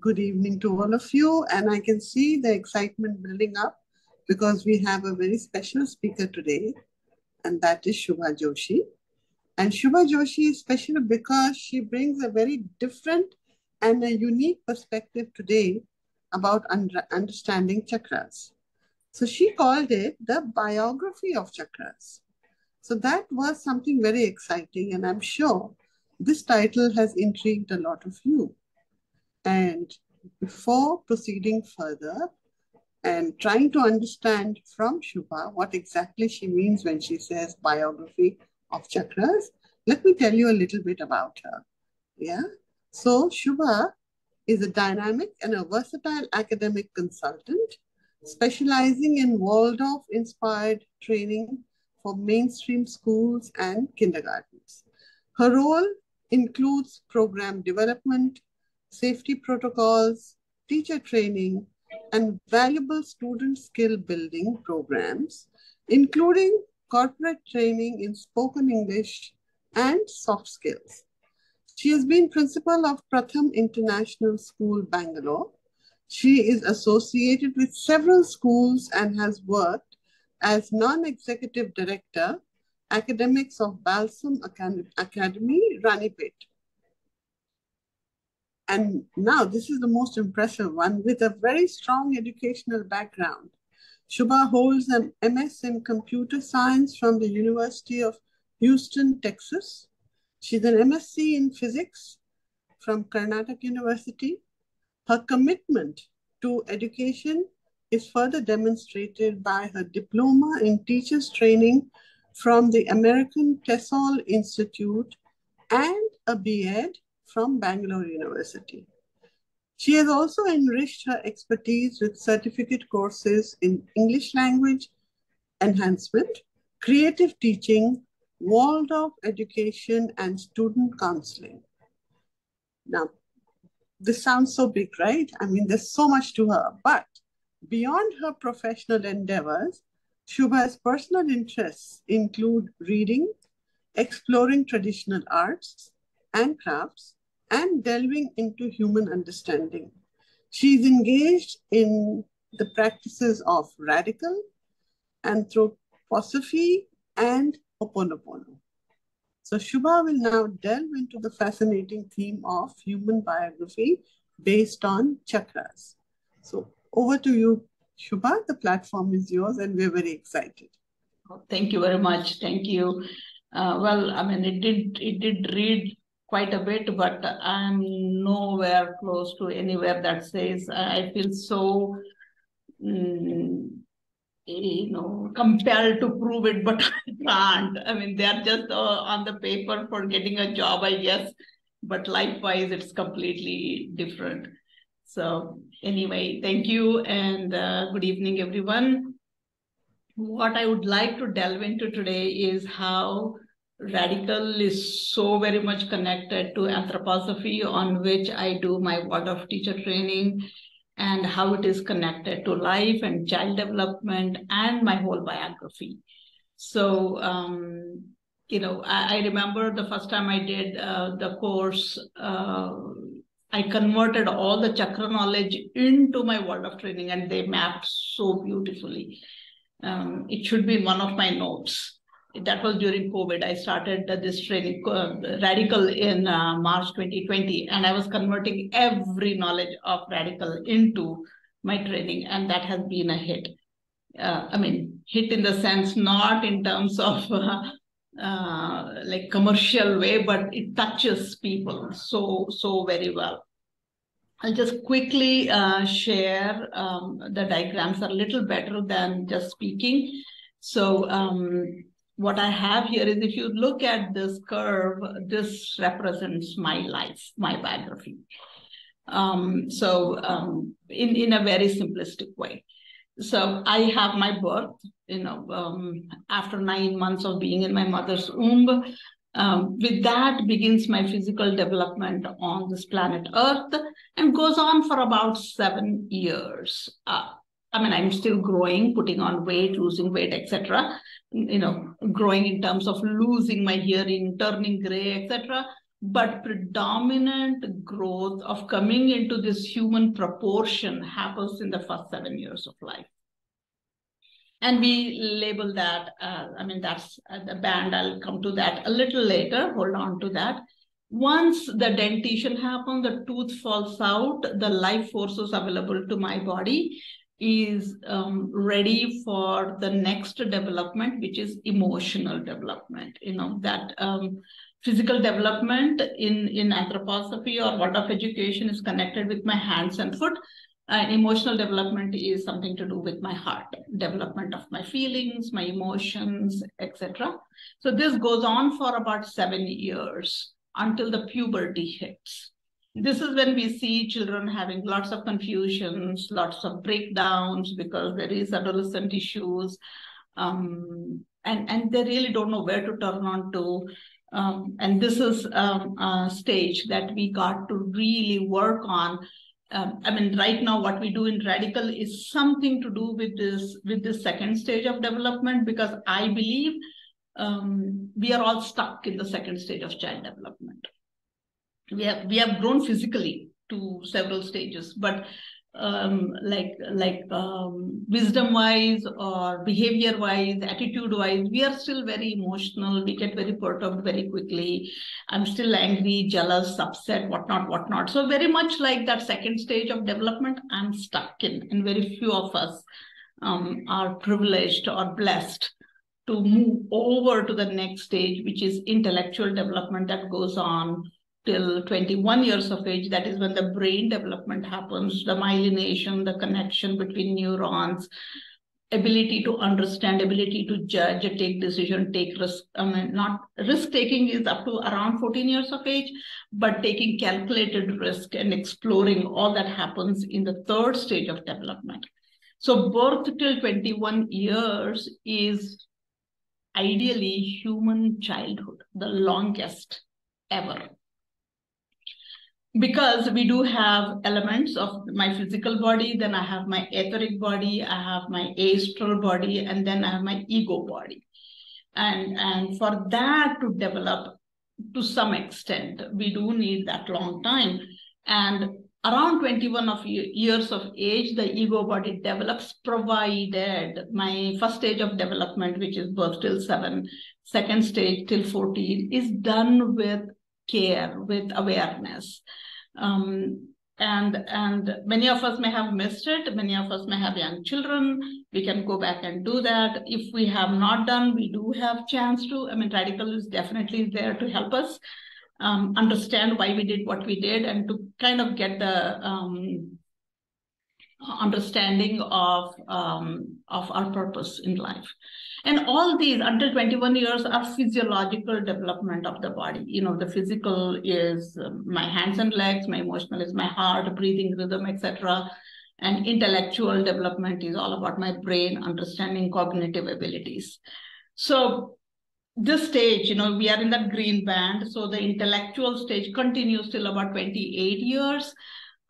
Good evening to all of you. And I can see the excitement building up because we have a very special speaker today, and that is Shubha Joshi. And Shubha Joshi is special because she brings a very different and a unique perspective today about under understanding chakras. So she called it the biography of chakras. So that was something very exciting, and I'm sure this title has intrigued a lot of you. And before proceeding further and trying to understand from Shubha what exactly she means when she says biography of chakras, let me tell you a little bit about her. Yeah. So Shubha is a dynamic and a versatile academic consultant specializing in Waldorf inspired training for mainstream schools and kindergartens. Her role includes program development, safety protocols, teacher training, and valuable student skill building programs, including corporate training in spoken English and soft skills. She has been principal of Pratham International School, Bangalore. She is associated with several schools and has worked as non-executive director, academics of Balsam Academy, Ranipet. And now this is the most impressive one with a very strong educational background. Shubha holds an MS in computer science from the University of Houston, Texas. She's an MSc in physics from Karnataka University. Her commitment to education is further demonstrated by her diploma in teachers training from the American TESOL Institute and a B.Ed from Bangalore University. She has also enriched her expertise with certificate courses in English language enhancement, creative teaching, Waldorf education, and student counseling. Now, this sounds so big, right? I mean, there's so much to her, but beyond her professional endeavors, Shubha's personal interests include reading, exploring traditional arts and crafts, and delving into human understanding. She is engaged in the practices of Redikall, anthroposophy, and Ho'oponopono. So Shubha will now delve into the fascinating theme of human biography based on chakras. So over to you, Shubha. The platform is yours and we're very excited. Thank you very much. Thank you. Uh, well, I mean, it did it did read quite a bit, but I'm nowhere close to anywhere that says I feel so, mm, you know, compelled to prove it, but I can't. I mean, they're just uh, on the paper for getting a job, I guess, but life-wise, it's completely different. So anyway, thank you and uh, good evening, everyone. What I would like to delve into today is how Redikall is so very much connected to anthroposophy on which I do my Waldorf teacher training and how it is connected to life and child development and my whole biography. So, um, you know, I, I, remember the first time I did uh, the course, uh, I converted all the chakra knowledge into my Waldorf training and they mapped so beautifully. Um, it should be one of my notes that was during COVID. I started this training, uh, Redikall, in uh, March 2020, and I was converting every knowledge of Redikall into my training, and that has been a hit. Uh, I mean, hit in the sense not in terms of uh, like commercial way, but it touches people so so very well. I'll just quickly uh, share um, the diagrams are a little better than just speaking. So um, what I have here is if you look at this curve, this represents my life, my biography. Um, so um, in, in a very simplistic way. So I have my birth, you know, um, after nine months of being in my mother's womb. Um, with that begins my physical development on this planet Earth and goes on for about seven years. Uh, I mean, I'm still growing, putting on weight, losing weight, etc. You know, growing in terms of losing my hearing, turning gray, etc. but predominant growth of coming into this human proportion happens in the first seven years of life. And we label that, uh, I mean, that's uh, the band. I'll come to that a little later. Hold on to that. Once the dentition happens, the tooth falls out, the life forces available to my body is um, ready for the next development, which is emotional development. You know, that um, physical development in, in anthroposophy or Waldorf education is connected with my hands and foot. And emotional development is something to do with my heart, development of my feelings, my emotions, etc. So this goes on for about seven years until the puberty hits. This is when we see children having lots of confusions, lots of breakdowns because there is adolescent issues, um, and and they really don't know where to turn on to. Um, and this is um, a stage that we got to really work on. Um, I mean, right now, what we do in Redikall is something to do with this with this second stage of development because I believe um, we are all stuck in the second stage of child development. We have we have grown physically to several stages, but um, like like um, wisdom wise or behavior wise attitude wise we are still very emotional. We get very perturbed very quickly. I'm still angry jealous upset whatnot whatnot. So very much like that second stage of development i'm stuck in and very few of us um, are privileged or blessed to move over to the next stage which is intellectual development that goes on till 21 years of age, that is when the brain development happens, the myelination, the connection between neurons, ability to understand, ability to judge, take decision, take risk. I mean, not risk taking is up to around 14 years of age, but taking calculated risk and exploring all that happens in the third stage of development. So birth till 21 years is ideally human childhood, the longest ever because we do have elements of my physical body, then I have my etheric body, I have my astral body, and then I have my ego body. And, and for that to develop to some extent, we do need that long time. And around 21 of years of age, the ego body develops, provided my first stage of development, which is birth till seven, second stage till 14, is done with care, with awareness. Um, and and many of us may have missed it. Many of us may have young children. We can go back and do that. If we have not done we do have chance to. I mean Redikall is definitely there to help us um, understand why we did what we did and to kind of get the um, understanding of um, of our purpose in life and all these until 21 years are physiological development of the body. You know the physical is um, my hands and legs my emotional is my heart breathing rhythm etc and intellectual development is all about my brain understanding cognitive abilities. So this stage you know we are in that green band. So the intellectual stage continues till about 28 years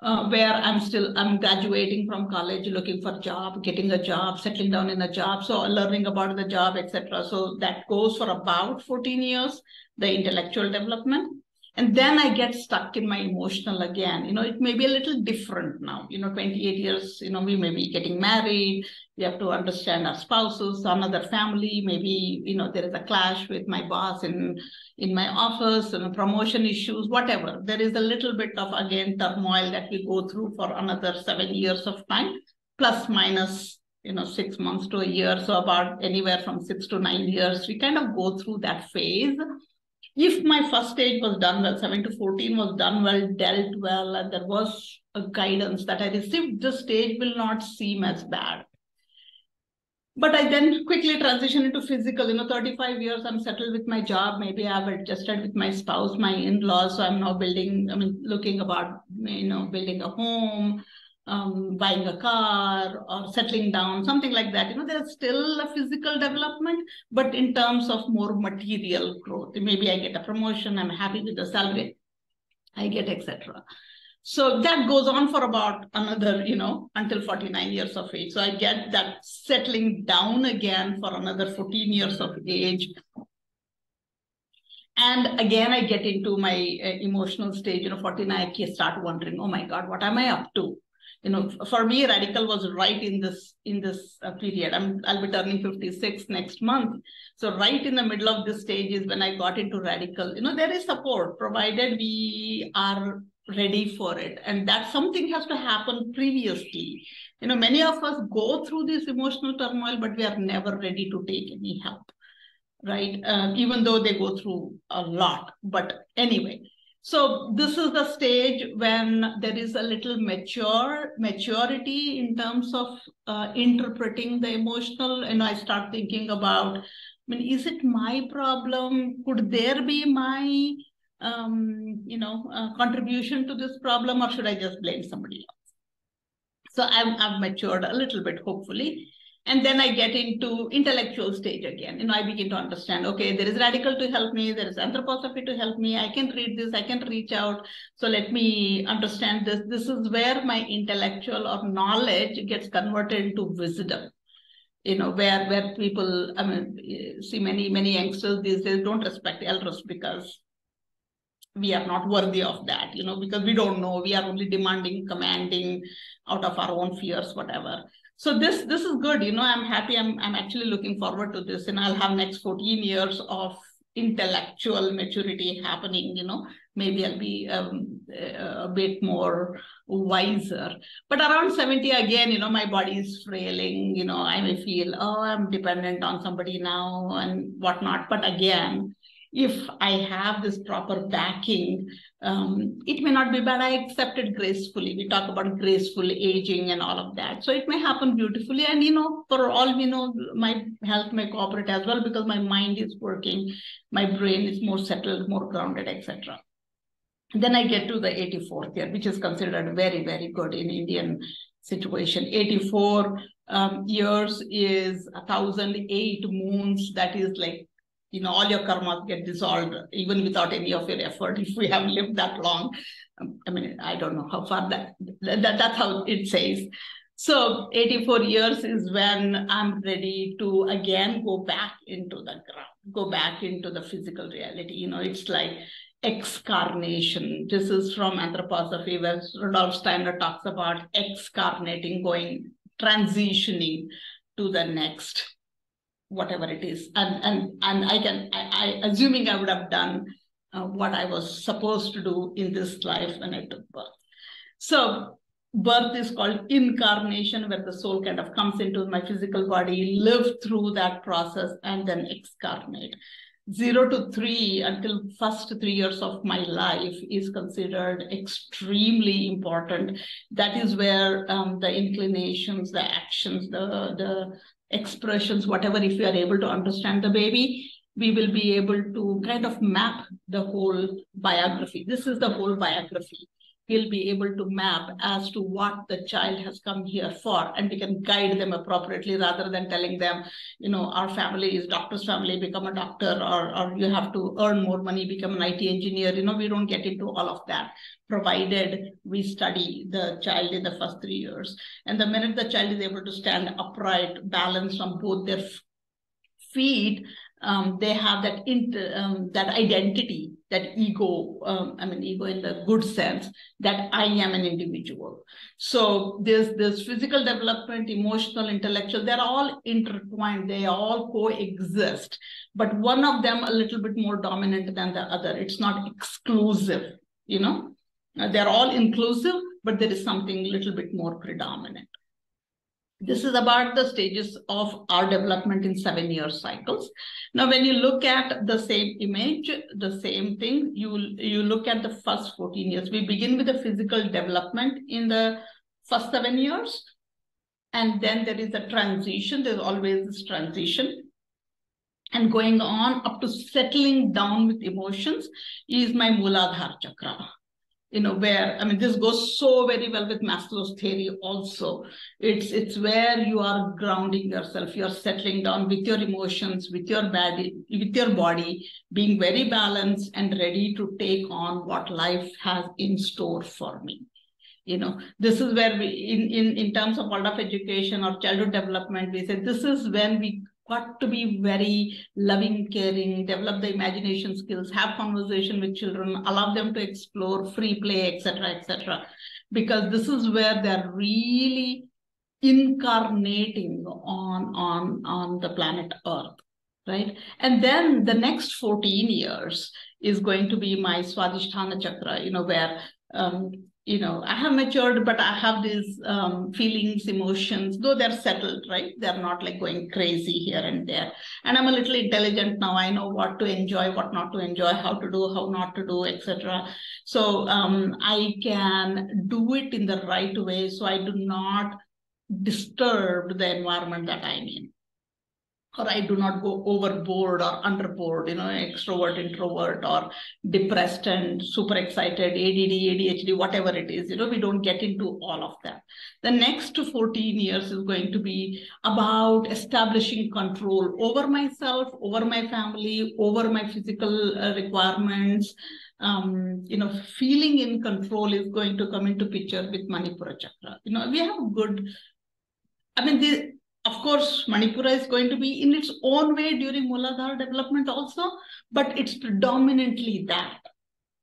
uh, where I'm still I'm graduating from college, looking for job, getting a job, settling down in a job, so learning about the job, etc. So that goes for about 14 years, the intellectual development. And then I get stuck in my emotional again. You know, it may be a little different now. You know, 28 years, you know, we may be getting married. We have to understand our spouses, another family. Maybe, you know, there is a clash with my boss in, in my office and promotion issues, whatever. There is a little bit of, again, turmoil that we go through for another seven years of time, plus minus you know six months to a year so about anywhere from six to nine years we kind of go through that phase if my first stage was done well, 7 to 14 was done well, dealt well, and there was a guidance that I received, this stage will not seem as bad. But I then quickly transitioned into physical. You know, 35 years, I'm settled with my job. Maybe I've adjusted with my spouse, my in-laws. So I'm now building, I mean, looking about, you know, building a home, um, buying a car or settling down, something like that. You know, there's still a physical development, but in terms of more material growth, maybe I get a promotion, I'm happy with the salary I get, etc. So that goes on for about another, you know, until 49 years of age. So I get that settling down again for another 14 years of age. and again i get into my uh, emotional stage you know 49 i start wondering oh my god what am i up to you know for me Redikall was right in this in this uh, period. I'm i'll be turning 56 next month. So right in the middle of this stage is when i got into Redikall. You know there is support provided we are ready for it. And that something has to happen previously. You know many of us go through this emotional turmoil but we are never ready to take any help right? Uh, even though they go through a lot. But anyway so this is the stage when there is a little mature maturity in terms of uh, interpreting the emotional and i start thinking about i mean is it my problem? Could there be my um, you know uh, contribution to this problem or should i just blame somebody else? So I'm, i've matured a little bit hopefully and then i get into intellectual stage again. You know i begin to understand okay there is Redikall to help me there is anthroposophy to help me i can read this i can reach out. So let me understand this. This is where my intellectual or knowledge gets converted into wisdom. You know where where people i mean see many many youngsters these days don't respect elders because we are not worthy of that you know because we don't know. We are only demanding commanding out of our own fears whatever so this this is good you know i'm happy i'm i'm actually looking forward to this and i'll have next 14 years of intellectual maturity happening you know. Maybe i'll be um, a bit more wiser. But around 70 again you know my body is frailing you know i may feel oh i'm dependent on somebody now and whatnot. But again if I have this proper backing, um, it may not be bad. I accept it gracefully. We talk about graceful aging and all of that. So it may happen beautifully. And, you know, for all we know, my health may cooperate as well because my mind is working, my brain is more settled, more grounded, etc. Then I get to the 84th year, which is considered very, very good in Indian situation. 84 um, years is 1008 moons. That is like you know, all your karmas get dissolved even without any of your effort if we have lived that long. I mean, I don't know how far that, that that's how it says. So 84 years is when I'm ready to again go back into the ground, go back into the physical reality. You know, it's like excarnation. This is from anthroposophy where Rudolf Steiner talks about excarnating, going, transitioning to the next whatever it is. And and and i can i, I assuming i would have done uh, what i was supposed to do in this life when i took birth. So birth is called incarnation where the soul kind of comes into my physical body live through that process and then excarnate. Zero to three until first three years of my life is considered extremely important. That is where um, the inclinations the actions the the expressions, whatever, if we are able to understand the baby, we will be able to kind of map the whole biography. This is the whole biography. We'll be able to map as to what the child has come here for, and we can guide them appropriately rather than telling them, you know, our family is doctor's family, become a doctor, or, or you have to earn more money, become an IT engineer. You know, we don't get into all of that provided we study the child in the first three years. And the minute the child is able to stand upright, balanced on both their feet, um, they have that inter, um, that identity, that ego. Um, I mean, ego in the good sense that I am an individual. So there's this physical development, emotional, intellectual. They're all intertwined. They all coexist, but one of them a little bit more dominant than the other. It's not exclusive. You know, they're all inclusive, but there is something a little bit more predominant. This is about the stages of our development in seven year cycles. Now, when you look at the same image, the same thing, you, you look at the first 14 years. We begin with the physical development in the first seven years. And then there is a transition. There's always this transition and going on up to settling down with emotions is my Muladhara chakra you know where i mean this goes so very well with maslow's theory also. It's it's where you are grounding yourself. You're settling down with your emotions with your body with your body being very balanced and ready to take on what life has in store for me. You know this is where we in in in terms of Waldorf education or childhood development we say this is when we got to be very loving, caring, develop the imagination skills, have conversation with children, allow them to explore, free play, etc., etc. Because this is where they're really incarnating on on on the planet Earth, right? And then the next 14 years is going to be my Swadhisthana chakra, you know, where um, you know, I have matured, but I have these um, feelings, emotions, though they're settled, right? They're not like going crazy here and there. And I'm a little intelligent now. I know what to enjoy, what not to enjoy, how to do, how not to do, etc. So um, I can do it in the right way, so I do not disturb the environment that I'm in or I do not go overboard or underboard, you know, extrovert, introvert, or depressed and super excited, ADD, ADHD, whatever it is, you know, we don't get into all of that. The next 14 years is going to be about establishing control over myself, over my family, over my physical uh, requirements. Um, you know, feeling in control is going to come into picture with Manipura Chakra. You know, we have good, I mean, the, of course, Manipura is going to be in its own way during Mooladhara development also, but it's predominantly that.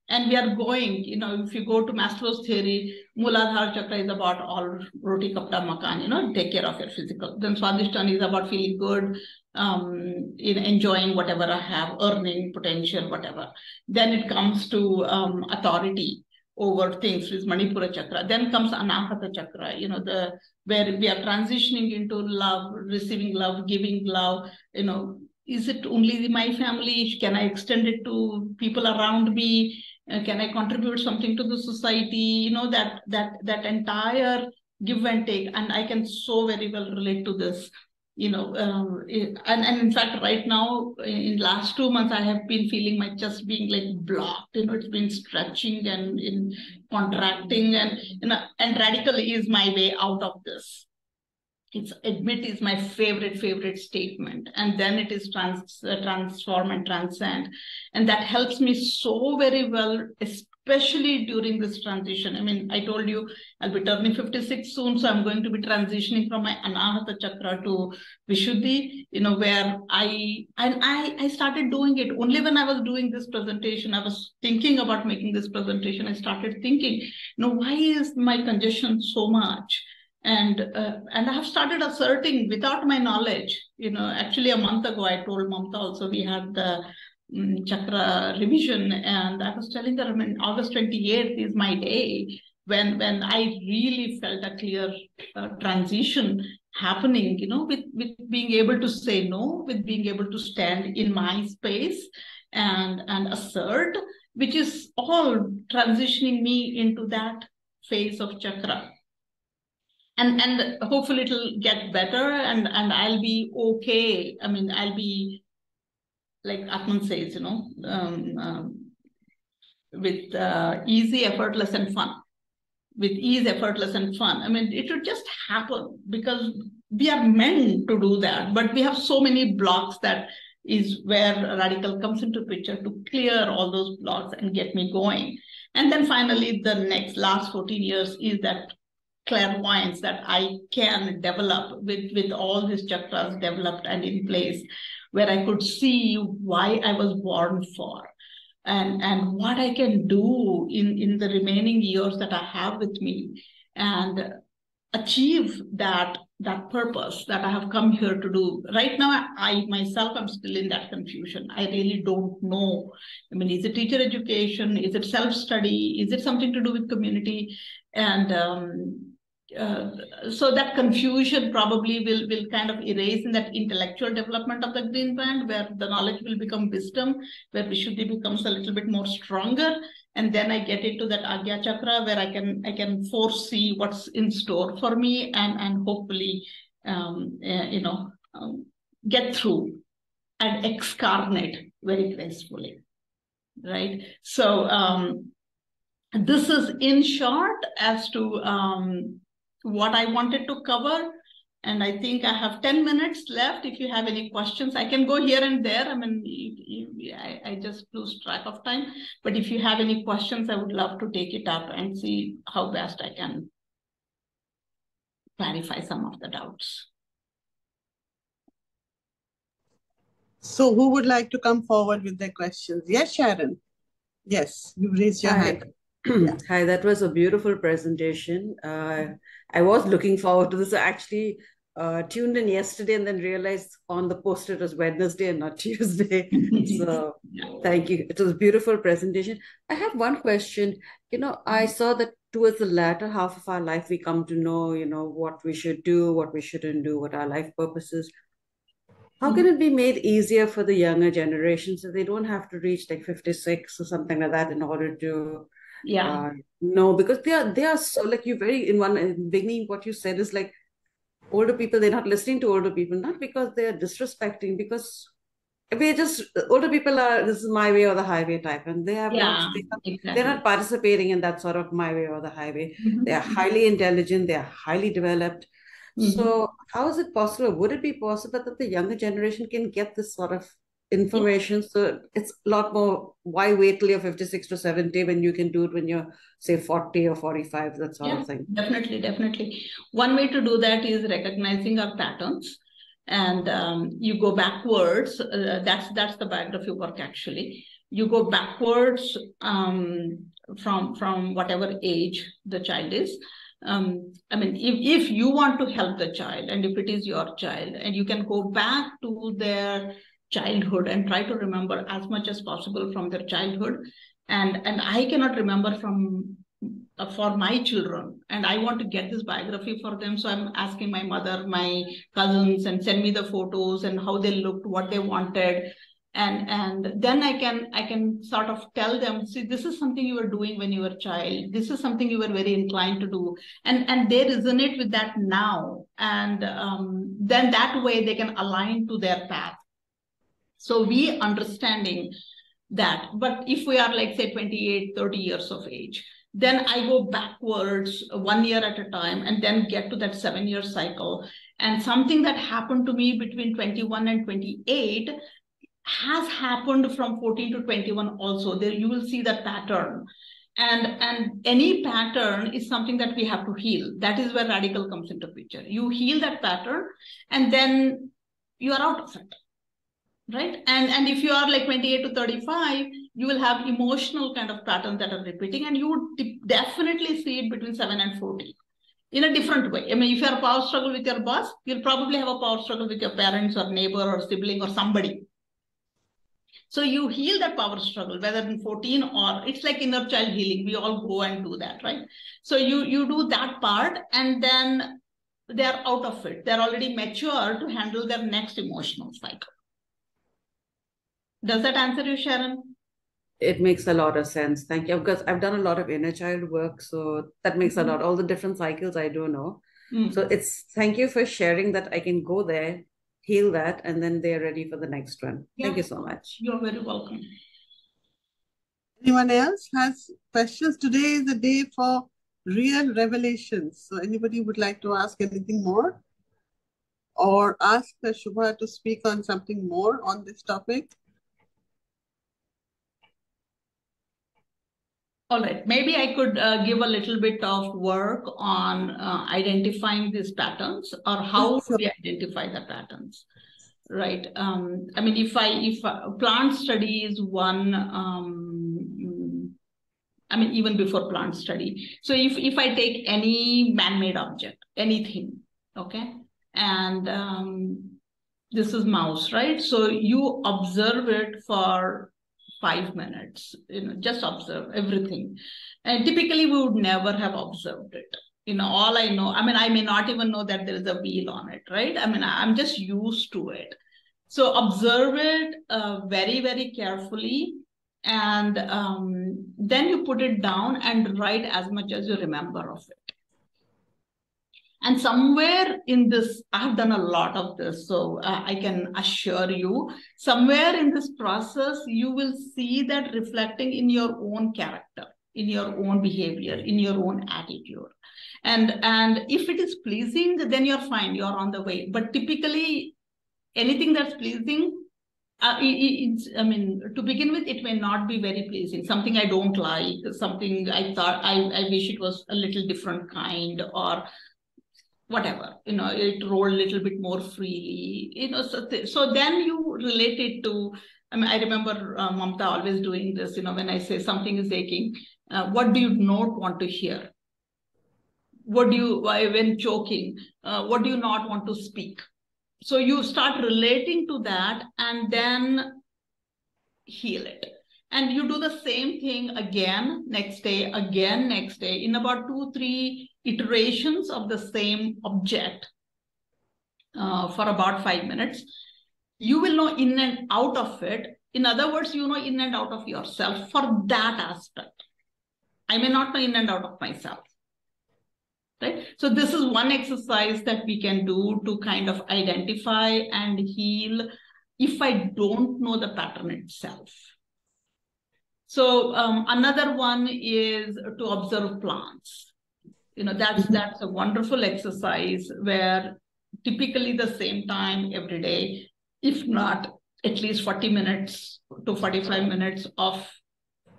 And we are going, you know, if you go to Maslow's theory, Mooladhara chakra is about all roti kapda makan, you know, take care of your physical. Then Swadhisthana is about feeling good, um, in enjoying whatever I have, earning potential, whatever. Then it comes to um, authority over things with Manipura chakra. Then comes Anahata chakra, you know, the where we are transitioning into love, receiving love, giving love, you know, is it only my family? Can I extend it to people around me? Uh, can I contribute something to the society? You know, that that that entire give and take. And I can so very well relate to this you know, um, and, and in fact, right now, in last two months, I have been feeling my chest being like blocked, you know, it's been stretching and in contracting and, you know, and radically is my way out of this. It's admit is my favorite, favorite statement. And then it is trans, uh, transform and transcend. And that helps me so very well, especially during this transition. I mean, I told you I'll be turning 56 soon, so I'm going to be transitioning from my Anahata Chakra to Vishuddhi, you know, where I and I, I started doing it only when I was doing this presentation. I was thinking about making this presentation. I started thinking, you know, why is my congestion so much? And uh, and I have started asserting without my knowledge. You know, actually a month ago I told Mamta also we had the chakra revision and i was telling her i mean august 28th is my day when when i really felt a clear uh, transition happening you know with with being able to say no with being able to stand in my space and and assert which is all transitioning me into that phase of chakra. And and hopefully it'll get better and and i'll be okay. I mean i'll be like Aatmn says, you know, um, um, with uh, easy, effortless, and fun. With ease, effortless, and fun. I mean, it would just happen because we are meant to do that, but we have so many blocks that is where Redikall comes into picture to clear all those blocks and get me going. And then finally, the next last 14 years is that clairvoyance that I can develop with, with all these chakras developed and in place where I could see why I was born for and, and what I can do in, in the remaining years that I have with me and achieve that that purpose that I have come here to do. Right now, I myself am still in that confusion. I really don't know. I mean, is it teacher education? Is it self-study? Is it something to do with community? And um, uh, so that confusion probably will will kind of erase in that intellectual development of the green band where the knowledge will become wisdom where vishuddhi becomes a little bit more stronger. And then i get into that agya chakra where i can i can foresee what's in store for me and and hopefully um, uh, you know um, get through and excarnate very gracefully right? So um, this is in short as to um, what I wanted to cover. And I think I have 10 minutes left. If you have any questions, I can go here and there. I mean, I, I just lose track of time. But if you have any questions, I would love to take it up and see how best I can clarify some of the doubts. So who would like to come forward with their questions? Yes, Sharon. Yes, you raised your Hi. hand. Hi, that was a beautiful presentation. Uh, I was looking forward to this. I actually uh, tuned in yesterday and then realized on the poster it was Wednesday and not Tuesday. so thank you. It was a beautiful presentation. I have one question. You know, I saw that towards the latter half of our life, we come to know, you know, what we should do, what we shouldn't do, what our life purpose is. How can it be made easier for the younger generation so they don't have to reach like 56 or something like that in order to yeah. Uh, no, because they are they are so like you very in one in beginning what you said is like older people they're not listening to older people not because they are disrespecting because we just older people are this is my way or the highway type and they have yeah not, they are, exactly. they're not participating in that sort of my way or the highway. Mhm. they are highly intelligent they are highly developed. Mhm. so how is it possible? Would it be possible that the younger generation can get this sort of information so it's a lot more why wait till you're 56 to 70 when you can do it when you're say 40 or 45 that sort Yeah. of thing Definitely, definitely. One way to do that is recognizing our patterns, and um, you go backwards. Uh, that's that's the biography work actually. You go backwards um, from from whatever age the child is. Um, I mean, if, if you want to help the child, and if it is your child, and you can go back to their childhood and try to remember as much as possible from their childhood. And and I cannot remember from uh, for my children. And i want to get this biography for them. So i'm asking my mother my cousins and send me the photos and how they looked what they wanted. And and then i can i can sort of tell them see this is something you were doing when you were a child. This is something you were very inclined to do. And and they resonate with that now. And um, then that way they can align to their path so we understanding that. But if we are like say 28 30 years of age then i go backwards one year at a time and then get to that seven year cycle. And something that happened to me between 21 and 28 has happened from 14 to 21 also. There you will see that pattern. And and any pattern is something that we have to heal. That is where Redikall comes into picture. You heal that pattern and then you are out of it right? And and if you are like 28 to 35 you will have emotional kind of patterns that are repeating and you definitely see it between 7 and 40 in a different way. I mean if you have a power struggle with your boss you'll probably have a power struggle with your parents or neighbor or sibling or somebody. So you heal that power struggle whether in 14 or it's like inner child healing. We all go and do that right? So you you do that part and then they're out of it. They're already mature to handle their next emotional cycle does that answer you, Sharon? it makes a lot of sense thank you because i've done a lot of inner child work so that makes Mhm. a lot all the different cycles i do know Mm. so it's thank you for sharing that i can go there heal that and then they're ready for the next one thank you so much You're very welcome. Anyone else has questions? Today is the day for real revelations. So anybody would like to ask anything more? Or ask Shubha to speak on something more on this topic? All right, maybe I could uh, give a little bit of work on uh, identifying these patterns or how do we identify the patterns, right? Um, I mean, if I if uh, plant study is one, um, I mean, even before plant study. So if if I take any man-made object, anything, okay, and um, this is mouse, right? So you observe it for five minutes, you know, just observe everything. And typically we would never have observed it. You know, all I know, I mean, I may not even know that there is a wheel on it, right? I mean, I'm just used to it. So observe it uh, very, very carefully. And um, then you put it down and write as much as you remember of it. And somewhere in this, I've done a lot of this, so uh, I can assure you, somewhere in this process, you will see that reflecting in your own character, in your own behavior, in your own attitude. And, and if it is pleasing, then you're fine, you're on the way. But typically, anything that's pleasing, uh, it, I mean, to begin with, it may not be very pleasing. Something I don't like, something I thought I, I wish it was a little different kind, or whatever you know it rolled a little bit more freely you know so, th- so then you relate it to i mean i remember uh, mamta always doing this you know when i say something is aching uh, what do you not want to hear? What do you why when choking uh, what do you not want to speak? So you start relating to that and then heal it. And you do the same thing again next day again next day. In about two three iterations of the same object uh, for about five minutes. You will know in and out of it. In other words you know in and out of yourself for that aspect. I may not know in and out of myself. Right? So this is one exercise that we can do to kind of identify and heal if i don't know the pattern itself. So um, another one is to observe plants. You know, that's that's a wonderful exercise where typically the same time every day, if not at least 40 minutes to 45 minutes of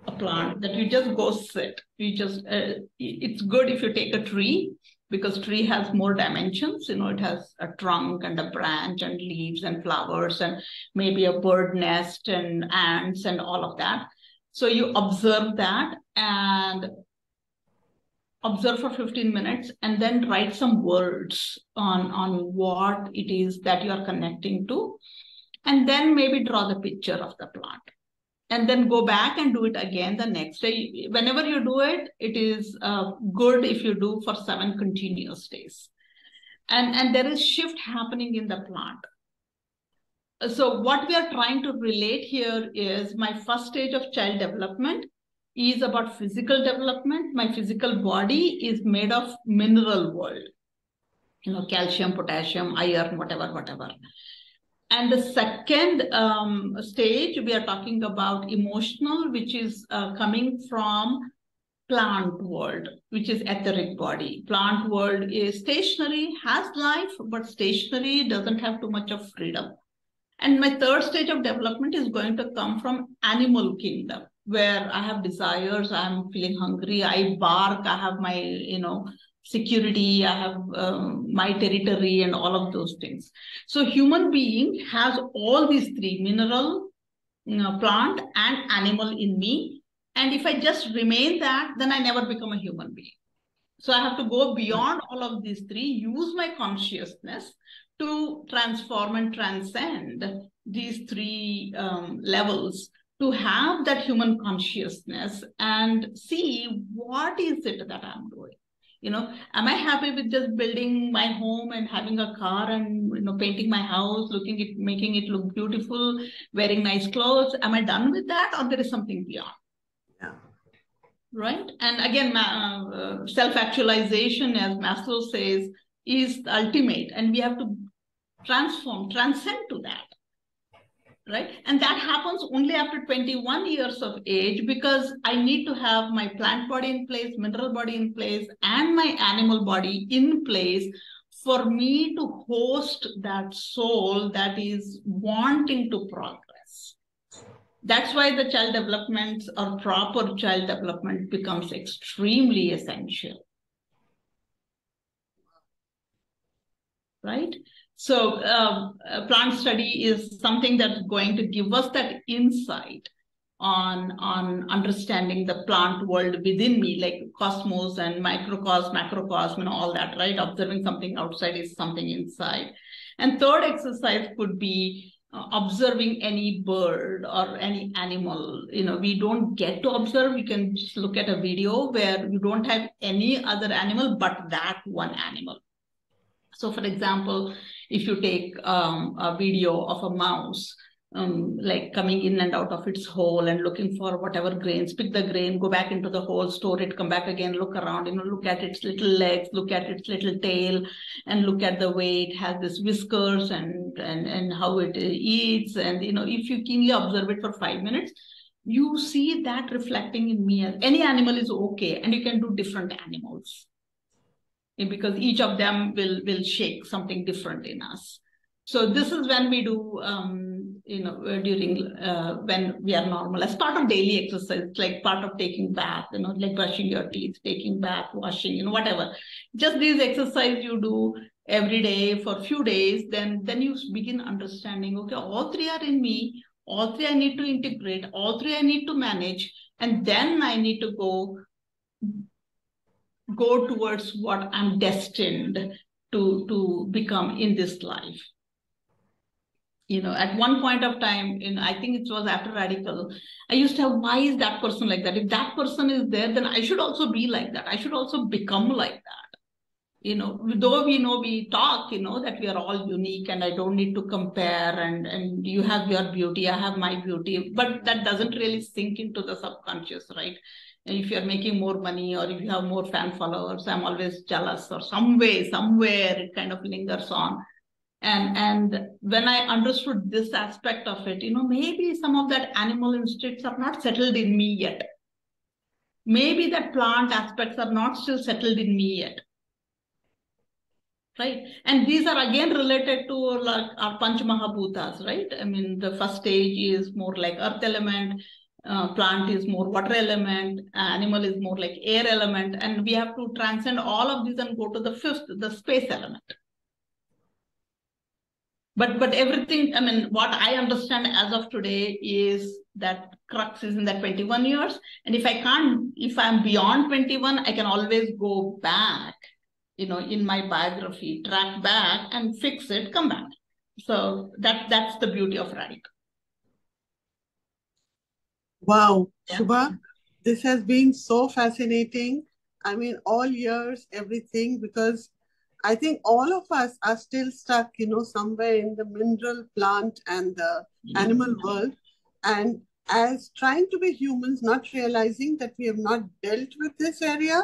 a plant that you just go sit. You just uh, it's good if you take a tree because tree has more dimensions you know it has a trunk and a branch and leaves and flowers and maybe a bird nest and ants and all of that so you observe that and observe for 15 minutes and then write some words on, on what it is that you are connecting to. And then maybe draw the picture of the plant. And then go back and do it again the next day. Whenever you do it, it is uh, good if you do for seven continuous days. And, and there is shift happening in the plant so what we are trying to relate here is my first stage of child development is about physical development. My physical body is made of mineral world, you know, calcium, potassium, iron, whatever, whatever. And the second um, stage, we are talking about emotional, which is uh, coming from plant world, which is etheric body. Plant world is stationary, has life, but stationary doesn't have too much of freedom. And my third stage of development is going to come from animal kingdom, where I have desires, I'm feeling hungry, I bark, I have my, you know, security, I have um, my territory and all of those things. So human being has all these three, mineral, you know, plant and animal in me. And if I just remain that, then I never become a human being. So I have to go beyond all of these three, use my consciousness to transform and transcend these three um, levels to have that human consciousness and see what is it that i'm doing. You know am i happy with just building my home and having a car and you know painting my house looking at making it look beautiful wearing nice clothes? Am i done with that or there is something beyond? Yeah. Right? And again uh, self actualization as maslow says is the ultimate and we have to transform, transcend to that. Right. And that happens only after 21 years of age because I need to have my plant body in place, mineral body in place, and my animal body in place for me to host that soul that is wanting to progress. That's why the child development or proper child development becomes extremely essential. Right? So um, plant study is something that's going to give us that insight on on understanding the plant world within me, like cosmos and microcosm, macrocosm, and all that, right? Observing something outside is something inside. And third exercise could be uh, observing any bird or any animal. You know, we don't get to observe. We can just look at a video where you don't have any other animal but that one animal. So, for example, if you take um, a video of a mouse, um, like coming in and out of its hole and looking for whatever grains, pick the grain, go back into the hole, store it, come back again, look around, you know, look at its little legs, look at its little tail, and look at the way it has this whiskers and and and how it eats. And you know, if you keenly observe it for five minutes, you see that reflecting in me. Any animal is okay, and you can do different animals because each of them will will shake something different in us so this is when we do um, you know, during uh, when we are normal as part of daily exercise, like part of taking bath, you know, like brushing your teeth, taking bath, washing, you know, whatever. Just these exercise you do every day for a few days, then then you begin understanding, okay, all three are in me, all three I need to integrate, all three I need to manage, and then I need to go go towards what I'm destined to, to become in this life. You know, at one point of time, in I think it was after Redikall, I used to have, why is that person like that? If that person is there, then I should also be like that. I should also become like that. You know, though we know we talk, you know, that we are all unique and I don't need to compare and, and you have your beauty, I have my beauty, but that doesn't really sink into the subconscious, right? if you're making more money or if you have more fan followers, I'm always jealous or some way, somewhere it kind of lingers on. And and when I understood this aspect of it, you know, maybe some of that animal instincts are not settled in me yet. Maybe that plant aspects are not still settled in me yet. Right. And these are again related to like our Panch Mahabhutas, right? I mean, the first stage is more like earth element, uh, plant is more water element, animal is more like air element, and we have to transcend all of these and go to the fifth, the space element. But but everything, I mean, what I understand as of today is that crux is in that 21 years. And if I can't, if I'm beyond 21, I can always go back, you know, in my biography, track back and fix it, come back. So that that's the beauty of Redikall. Wow, yeah. Shubha, this has been so fascinating. I mean, all years, everything, because I think all of us are still stuck, you know, somewhere in the mineral, plant, and the yeah. animal world. And as trying to be humans, not realizing that we have not dealt with this area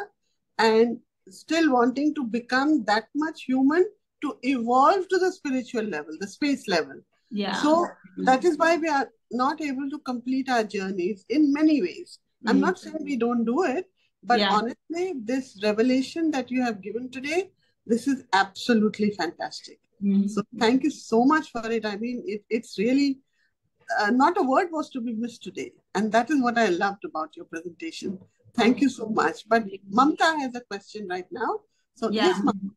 and still wanting to become that much human to evolve to the spiritual level, the space level. Yeah. So that is why we are not able to complete our journeys in many ways. Mm-hmm. I'm not saying we don't do it, but yeah. honestly, this revelation that you have given today, this is absolutely fantastic. Mm-hmm. So thank you so much for it. I mean, it, it's really uh, not a word was to be missed today. And that is what I loved about your presentation. Thank you so much. But Mamta has a question right now. So yeah. yes, Mamta.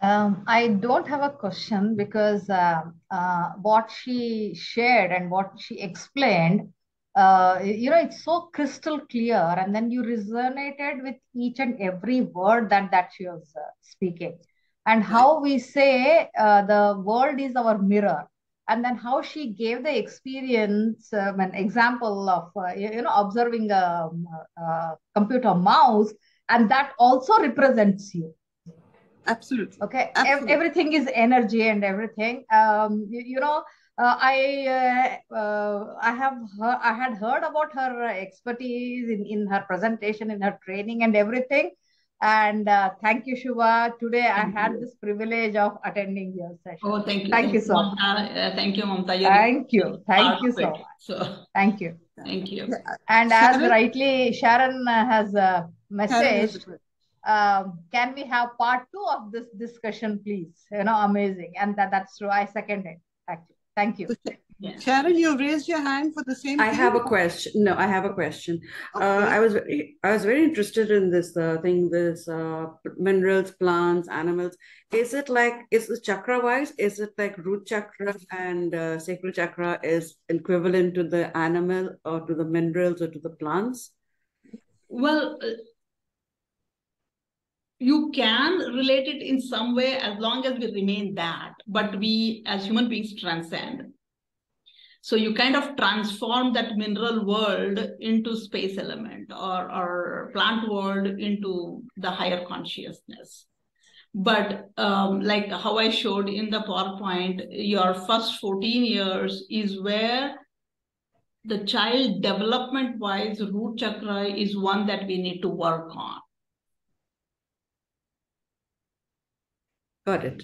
Um, I don't have a question because uh, uh, what she shared and what she explained, uh, you know, it's so crystal clear, and then you resonated with each and every word that that she was uh, speaking, and how we say uh, the world is our mirror, and then how she gave the experience, um, an example of uh, you know observing a, a computer mouse, and that also represents you. Absolutely. Okay? Absolutely. everything is energy and everything. Um you, you know uh, i uh, uh, i have heard, i had heard about her expertise in, in her presentation in her training and everything and uh, thank you Shubha. Today thank I had you. this privilege of attending your session. Oh, thank you. Thank you so much. Uh, thank you, Mamta. Thank you. Thank you so much. So, thank you. Thank you. And as rightly Sharon has a message, um, can we have part two of this discussion, please? You know, amazing. And that, that's true. I second it, actually. Thank you. Yeah. Sharon, you raised your hand for the same. I thing? have a question. No, I have a question. Uh, okay. Uh, I was very, I was very interested in this uh, thing. This uh, minerals, plants, animals. Is it like is the chakra wise? Is it like root chakra and uh, sacral chakra is equivalent to the animal or to the minerals or to the plants? Well, uh, you can relate it in some way as long as we remain that but we as human beings transcend so you kind of transform that mineral world into space element or, or plant world into the higher consciousness but um, like how i showed in the powerpoint your first 14 years is where the child development wise root chakra is one that we need to work on Got it.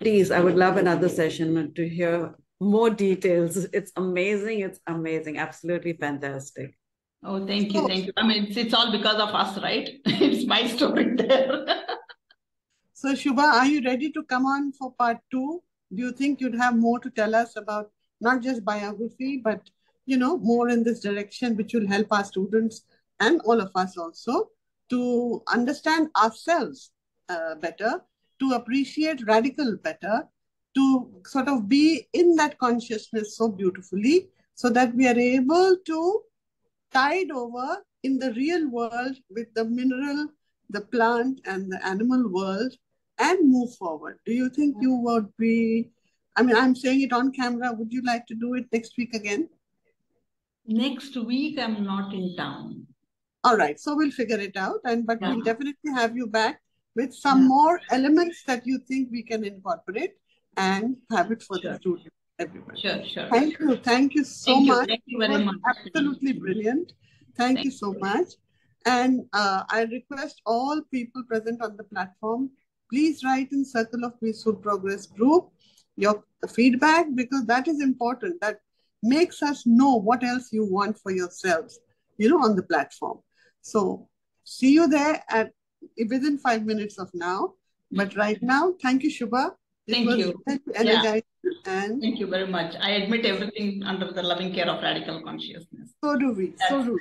Please, I would love another session to hear more details. It's amazing. It's amazing. Absolutely fantastic. Oh, thank you. Thank you. I mean, it's, it's all because of us, right? it's my story there. so, Shubha, are you ready to come on for part two? Do you think you'd have more to tell us about not just biography, but you know, more in this direction, which will help our students and all of us also to understand ourselves uh, better, to appreciate Redikall better, to sort of be in that consciousness so beautifully, so that we are able to tide over in the real world with the mineral, the plant, and the animal world and move forward. Do you think you would be? I mean, I'm saying it on camera. Would you like to do it next week again? Next week, I'm not in town. All right, so we'll figure it out, and but Yeah. we'll definitely have you back with some Yeah. more elements that you think we can incorporate and have it for the Sure. students, everybody. Sure, sure. Thank you, thank you so Thank you. much. Thank you very much. Absolutely brilliant. Thank you Thank so much. And uh, I request all people present on the platform, please write in Circle of Peaceful Progress group your feedback because that is important. That makes us know what else you want for yourselves, you know, on the platform. So see you there at within five minutes of now. But right now, thank you, Shubha. Thank was you. very Yeah. and Thank you very much. I admit everything under the loving care of Redikall consciousness. so do we. So do we.